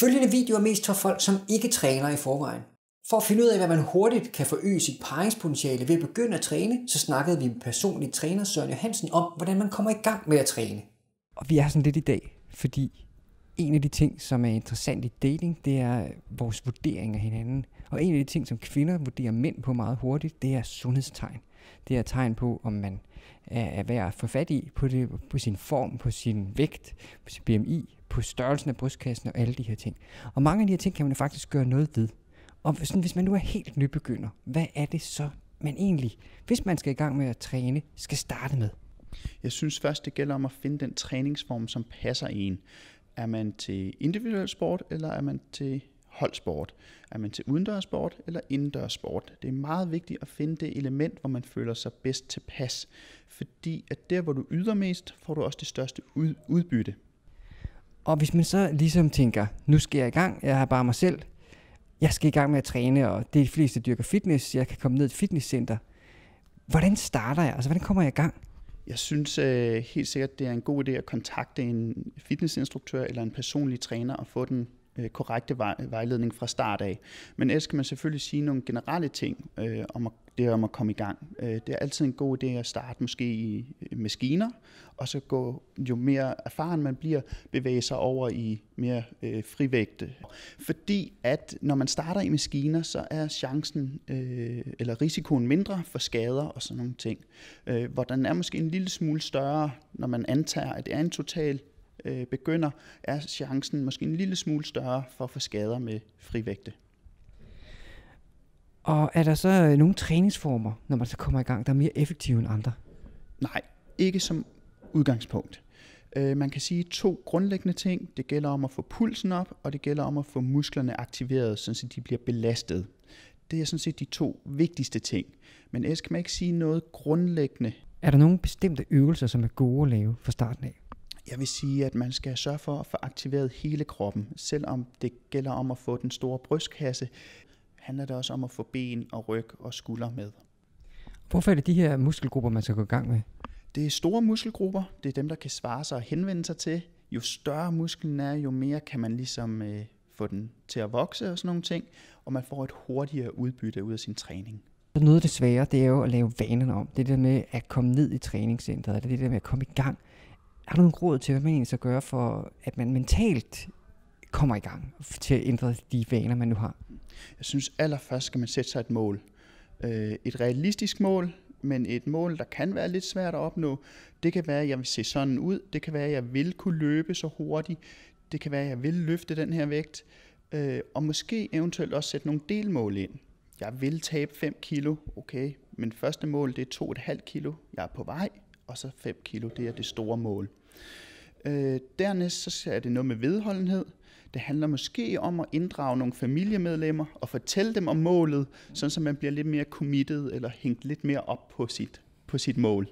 Følgende video er mest for folk, som ikke træner i forvejen. For at finde ud af, hvad man hurtigt kan forøge sit paringspotentiale ved at begynde at træne, så snakkede vi med personlig træner Søren Johansen om, hvordan man kommer i gang med at træne. Og vi er sådan lidt i dag, fordi en af de ting, som er interessant i dating, det er vores vurdering af hinanden. Og en af de ting, som kvinder vurderer mænd på meget hurtigt, det er sundhedstegn. Det er tegn på, om man er værd at få fat i på, det, på sin form, på sin vægt, på sin BMI, på størrelsen af brystkassen og alle de her ting. Og mange af de her ting kan man faktisk gøre noget ved. Og sådan, hvis man nu er helt nybegynder, hvad er det så, man egentlig, hvis man skal i gang med at træne, skal starte med? Jeg synes først, det gælder om at finde den træningsform, som passer en. Er man til individuel sport, eller er man til holdsport? Er man til udendørssport eller indendørssport? Det er meget vigtigt at finde det element, hvor man føler sig bedst tilpas. Fordi at der, hvor du yder mest, får du også det største udbytte. Og hvis man så ligesom tænker, nu skal jeg i gang, jeg har bare mig selv, jeg skal i gang med at træne, og det er de fleste dyrker fitness, jeg kan komme ned i et fitnesscenter. Hvordan starter jeg? Altså, hvordan kommer jeg i gang? Jeg synes øh, helt sikkert, det er en god idé at kontakte en fitnessinstruktør eller en personlig træner og få den øh, korrekte vej, vejledning fra start af. Men ellers kan man selvfølgelig sige nogle generelle ting øh, om at, det om at komme i gang. Øh, det er altid en god idé at starte måske i øh, maskiner, og så gå, jo mere erfaren man bliver, bevæge sig over i mere øh, frivægte. Fordi at når man starter i maskiner, så er chancen øh, eller risikoen mindre for skader og sådan nogle ting. Øh, hvor den er måske en lille smule større, når man antager, at det er en total øh, begynder, er chancen måske en lille smule større for at få skader med frivægte. Og er der så øh, nogle træningsformer, når man så kommer i gang, der er mere effektive end andre? Nej, ikke som udgangspunkt. Øh, man kan sige to grundlæggende ting. Det gælder om at få pulsen op, og det gælder om at få musklerne aktiveret, så de bliver belastet. Det er sådan set de to vigtigste ting. Men ellers kan man ikke sige noget grundlæggende. Er der nogle bestemte øvelser, som er gode at lave fra starten af? Jeg vil sige, at man skal sørge for at få aktiveret hele kroppen. Selvom det gælder om at få den store brystkasse, handler det også om at få ben og ryg og skulder med. Hvorfor er det de her muskelgrupper, man skal gå i gang med? Det er store muskelgrupper. Det er dem, der kan svare sig og henvende sig til. Jo større musklen er, jo mere kan man ligesom øh, få den til at vokse og sådan nogle ting. Og man får et hurtigere udbytte ud af sin træning. Noget af det svære, det er jo at lave vanerne om. Det der med at komme ned i træningscenteret, det er det der med at komme i gang har du nogle råd til, hvad man egentlig skal gøre for, at man mentalt kommer i gang til at ændre de vaner, man nu har? Jeg synes allerførst skal man sætte sig et mål. Øh, et realistisk mål, men et mål, der kan være lidt svært at opnå. Det kan være, at jeg vil se sådan ud. Det kan være, at jeg vil kunne løbe så hurtigt. Det kan være, at jeg vil løfte den her vægt. Øh, og måske eventuelt også sætte nogle delmål ind. Jeg vil tabe 5 kilo, okay, men første mål det er 2,5 kilo. Jeg er på vej, og så 5 kilo, det er det store mål. Øh, dernæst så er det noget med vedholdenhed. Det handler måske om at inddrage nogle familiemedlemmer og fortælle dem om målet, sådan så man bliver lidt mere committed eller hængt lidt mere op på sit, på sit mål.